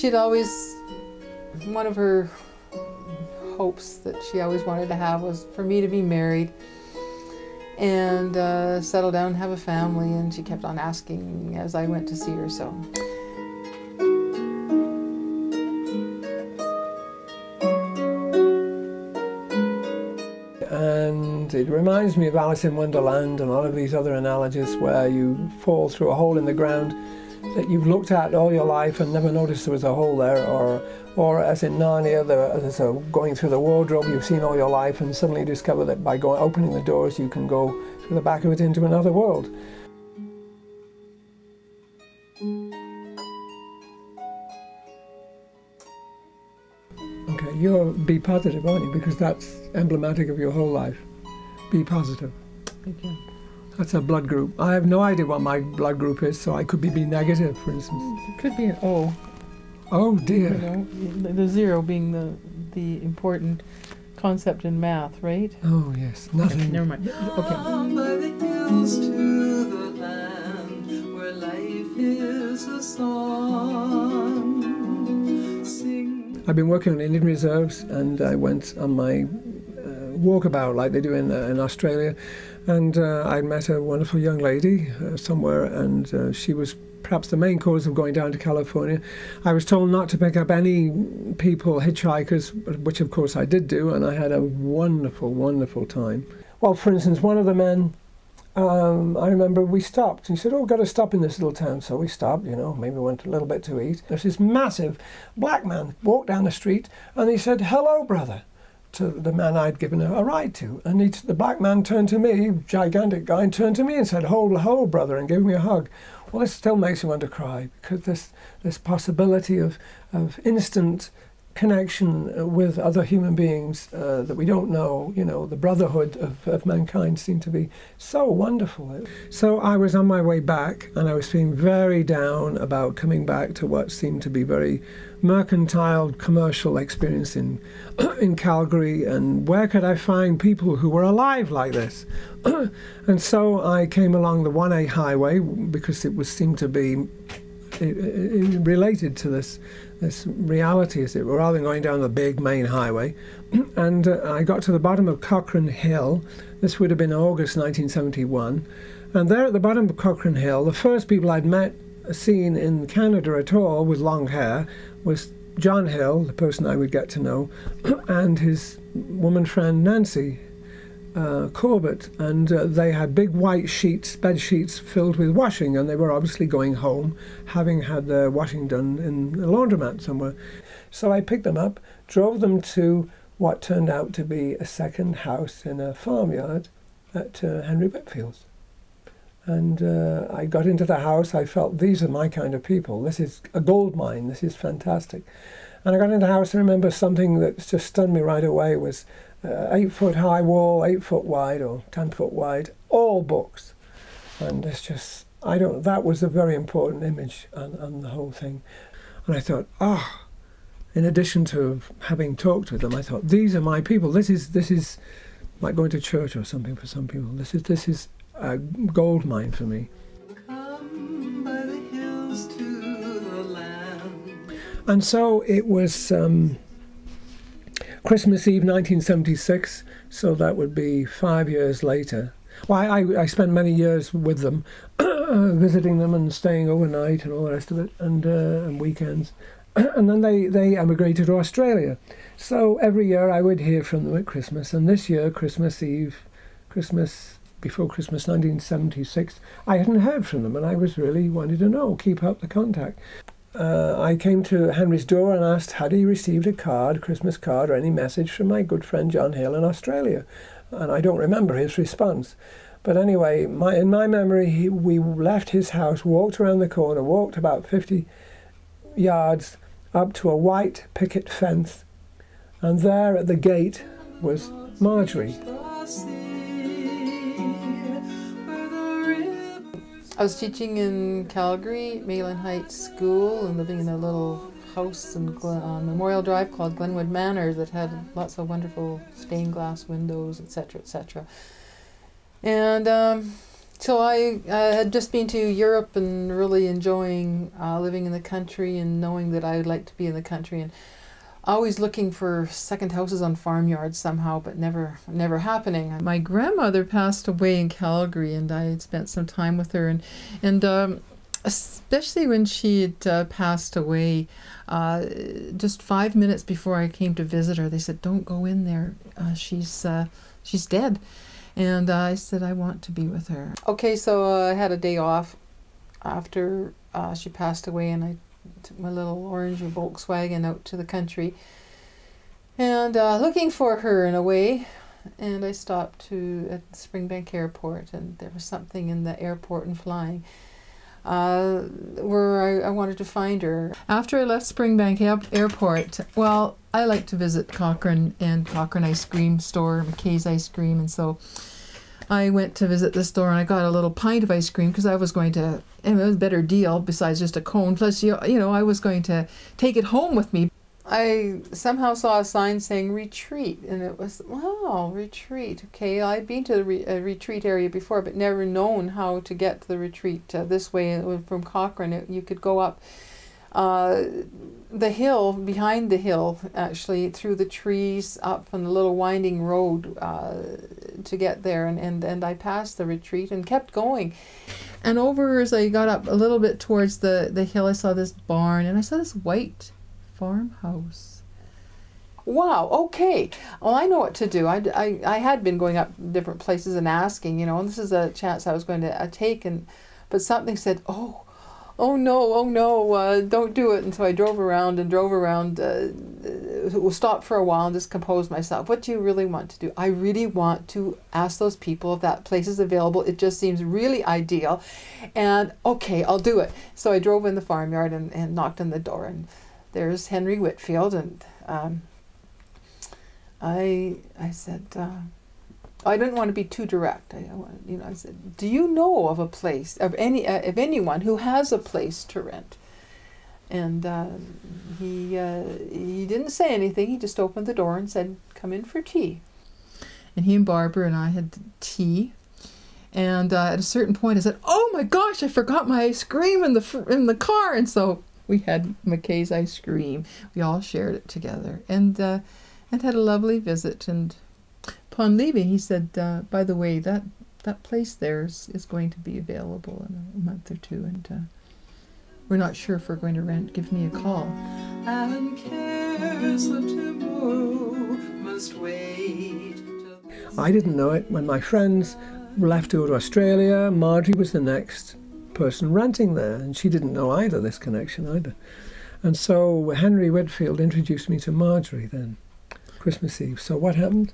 she'd always, one of her hopes that she always wanted to have was for me to be married and uh, settle down and have a family. And she kept on asking as I went to see her. So. And it reminds me of Alice in Wonderland and all of these other analogies where you fall through a hole in the ground that you've looked at all your life and never noticed there was a hole there, or, or as in Narnia, there's a, going through the wardrobe you've seen all your life and suddenly discover that by going, opening the doors you can go through the back of it into another world. Okay, you're be positive, aren't you? Because that's emblematic of your whole life. Be positive. Thank you. That's a blood group. I have no idea what my blood group is, so I could be B negative, for instance. It could be an O. Oh dear. You dear. know, the- the zero being the the important concept in math, right? Oh yes, nothing. Never mind. Okay. Down by the hills to the land where life is a song. I've been working on Indian reserves, and I went on my walkabout like they do in uh, in Australia, and uh, I met a wonderful young lady uh, somewhere, and uh, she was perhaps the main cause of going down to California. I was told not to pick up any people, hitchhikers, which of course I did do, and I had a wonderful, wonderful time. Well, for instance, one of the men um, I remember we stopped. He said, "Oh, got to stop in this little town." So we stopped. You know, maybe went a little bit to eat. There's this massive black man walked down the street, and he said, "Hello, brother," to the man I'd given a, a ride to. And he, the black man turned to me, gigantic guy, and turned to me and said, "Hold, hold, brother," and gave me a hug. Well, this still makes me want to cry because this this possibility of of instant connection uh, with other human beings uh, that we don't know, you know, the brotherhood of, of mankind seemed to be so wonderful. So I was on my way back and I was feeling very down about coming back to what seemed to be very mercantile commercial experience in in Calgary and where could I find people who were alive like this? and so I came along the 1A highway because it was seemed to be related to this this reality, as it were, rather than going down the big main highway. and uh, I got to the bottom of Cochrane Hill. This would have been August 1971. And there at the bottom of Cochrane Hill, the first people I'd met, seen in Canada at all with long hair, was John Hill, the person I would get to know, and his woman friend Nancy uh, Corbett, and uh, they had big white sheets, bed sheets filled with washing, and they were obviously going home, having had their washing done in a laundromat somewhere. So I picked them up, drove them to what turned out to be a second house in a farmyard at uh, Henry Whitfield's. And uh, I got into the house. I felt these are my kind of people. This is a gold mine. This is fantastic. And I got into the house. and remember something that just stunned me right away was uh, eight foot high wall, eight foot wide or ten foot wide, all books. And it's just, I don't, that was a very important image and, on the whole thing. And I thought, ah, in addition to having talked with them, I thought, these are my people. This is, this is like going to church or something for some people. This is, this is a gold mine for me. Come by the hills to the land. And so it was um, Christmas Eve 1976, so that would be five years later. Well, I, I spent many years with them, visiting them and staying overnight and all the rest of it, and, uh, and weekends. and then they, they emigrated to Australia. So every year I would hear from them at Christmas, and this year, Christmas Eve, Christmas before Christmas 1976, I hadn't heard from them, and I was really wanted to know, keep up the contact uh, I came to Henry's door and asked had he received a card, Christmas card, or any message from my good friend John Hill in Australia, and I don't remember his response. But anyway, my, in my memory, he, we left his house, walked around the corner, walked about 50 yards up to a white picket fence, and there at the gate was Marjorie. I was teaching in Calgary, Mayland Heights School, and living in a little house on Memorial Drive called Glenwood Manor that had lots of wonderful stained glass windows, etc., etc. And um, so I uh, had just been to Europe and really enjoying uh, living in the country and knowing that I would like to be in the country and always looking for second houses on farmyards somehow, but never never happening. My grandmother passed away in Calgary, and I had spent some time with her, and and um, especially when she had uh, passed away, uh, just five minutes before I came to visit her, they said, "Don't go in there. Uh, she's uh, she's dead." And I said, I want to be with her. Okay, so uh, I had a day off after uh, she passed away, and I took my little orange Volkswagen out to the country and uh, looking for her in a way. And I stopped to at Springbank Airport, and there was something in the airport and flying uh, where I, I, wanted to find her. After I left Springbank Airport, well, I like to visit Cochrane and Cochrane Ice Cream Store, MacKay's Ice Cream, and so I went to visit the store and I got a little pint of ice cream because I was going to, it was a better deal besides just a cone. Plus, you, you know, I was going to take it home with me. I somehow saw a sign saying retreat, and it was, wow, retreat. Okay, I'd been to the re- retreat area before, but never known how to get to the retreat uh, this way from Cochrane. It, you could go up uh, the hill, behind the hill, actually, through the trees, up on the little winding road uh, to get there. And, and, and I passed the retreat and kept going. And over as I got up a little bit towards the, the hill, I saw this barn and I saw this white farmhouse. Wow, okay. Well, I know what to do. I, I, I had been going up different places and asking, you know, and this is a chance I was going to uh, take. And, but something said, oh, oh no, oh no, uh, don't do it. And so I drove around and drove around, uh, uh, stopped for a while and just composed myself. What do you really want to do? I really want to ask those people if that place is available. It just seems really ideal. And okay, I'll do it. So I drove in the farmyard and, and knocked on the door, and there's Henry Whitfield. And um, I, I said, uh, I didn't want to be too direct. I, you know, I said, "Do you know of a place of any uh, of anyone who has a place to rent?" And uh, he uh, he didn't say anything. He just opened the door and said, "Come in for tea." And he and Barbara and I had tea. And uh, at a certain point, I said, "Oh my gosh, I forgot my ice cream in the in the car." And so we had MacKay's ice cream. We all shared it together, and uh, and had a lovely visit and upon leaving, he said, uh, "By the way, that that place there is, is going to be available in a month or two, and uh, we're not sure if we're going to rent. Give me a call." And cares must wait. I didn't know it when my friends left to go to Australia. Marjorie was the next person renting there, and she didn't know either this connection either. And so Henry Whitfield introduced me to Marjorie then, Christmas Eve. So what happened?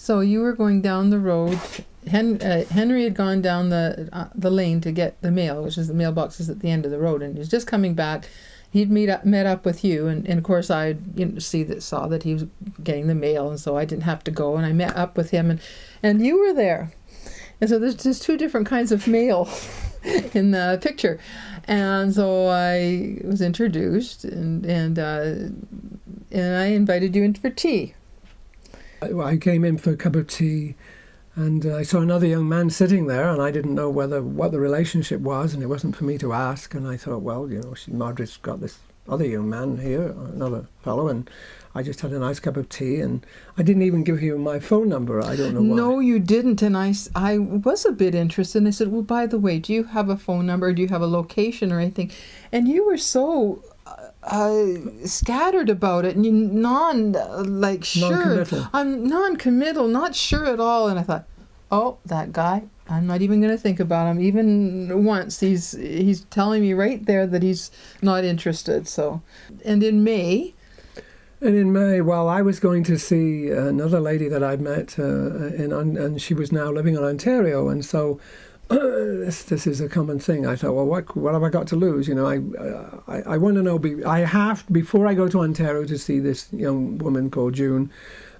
So you were going down the road. Hen, uh, Henry had gone down the uh, the lane to get the mail, which is the mailboxes at the end of the road, and he was just coming back. He'd meet up, met up with you, and, and of course I you know, see that saw that he was getting the mail, and so I didn't have to go, and I met up with him, and and you were there, and so there's just two different kinds of mail in the picture, and so I was introduced, and and uh, and I invited you in for tea. I came in for a cup of tea and uh, I saw another young man sitting there, and I didn't know whether what the relationship was, and it wasn't for me to ask. And I thought, well, you know, she, Margaret's got this other young man here, another fellow, and I just had a nice cup of tea, and I didn't even give you my phone number. I don't know why. No, you didn't, and I, I was a bit interested. And I said, well, by the way, do you have a phone number? Do you have a location or anything? And you were so uh, scattered about it, and non like sure. I'm non-committal, not sure at all. And I thought, oh, that guy. I'm not even going to think about him even once. He's he's telling me right there that he's not interested. So, and in May. And in May, well, I was going to see another lady that I'd met, uh, in, and she was now living in Ontario, and so this this is a common thing. I thought, well, what what have I got to lose? You know, I I, I want to know. Be, I have before I go to Ontario to see this young woman called June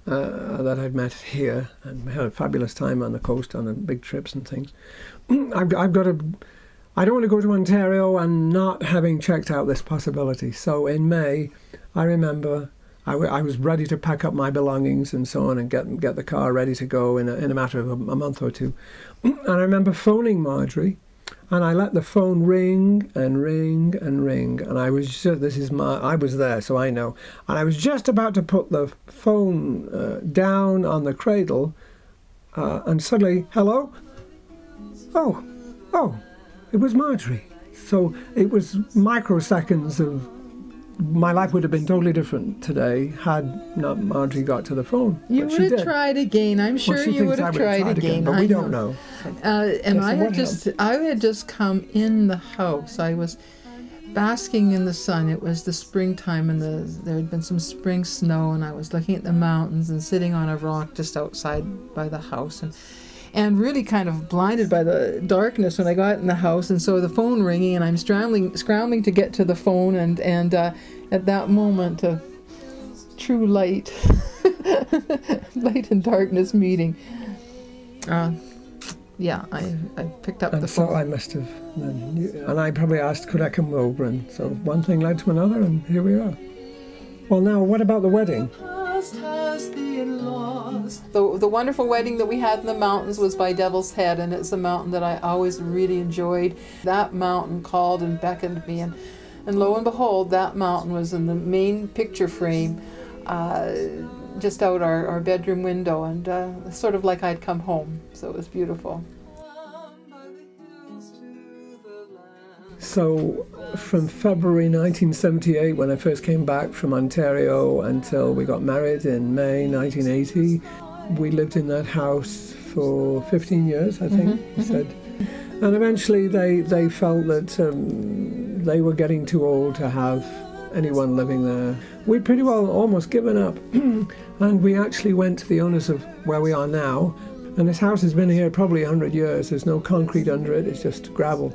uh, that I've met here and had a fabulous time on the coast on the big trips and things. I've I've got to. I don't want to go to Ontario and not having checked out this possibility. So in May, I remember I, was ready to pack up my belongings and so on and get get the car ready to go in a, in a matter of a, a month or two. And I remember phoning Marjorie, and I let the phone ring and ring and ring, and I was just, this is my I was there, so I know, and I was just about to put the phone uh, down on the cradle, uh, and suddenly, hello, oh, oh, it was Marjorie. So it was microseconds of my life would have been totally different today had not Marjorie got to the phone. You But would have did. tried again. I'm Well, sure she you would have have tried, again. but I we don't know. Uh, and I had just I had just come in the house. I was basking in the sun. It was the springtime, and the there had been some spring snow, and I was looking at the mountains and sitting on a rock just outside by the house, and and really kind of blinded by the darkness when I got in the house. And so the phone ringing, and I'm scrambling scrambling to get to the phone, and and uh, at that moment, a true light, light and darkness meeting. Uh, yeah, I, I picked up the And so phone. I must have, and I probably asked, could I come over? And so one thing led to another, and here we are. Well, now, what about the wedding? The, the wonderful wedding that we had in the mountains was by Devil's Head, and it's a mountain that I always really enjoyed. That mountain called and beckoned me, and, and lo and behold, that mountain was in the main picture frame, uh, just out our, our bedroom window, and uh, sort of like I'd come home. So it was beautiful. So, from February 1978, when I first came back from Ontario, until we got married in May 1980, we lived in that house for 15 years, I think Mhm, you mhm. said. And eventually, they, they felt that um, they were getting too old to have anyone living there. We'd pretty well almost given up, and we actually went to the owners of where we are now. And this house has been here probably 100 years. There's no concrete under it, it's just gravel.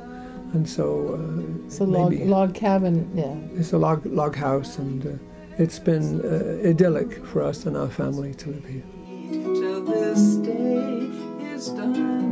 And so uh, It's a log, log cabin, yeah. it's a log, log house, and uh, it's been uh, idyllic for us and our family to live here this day is done.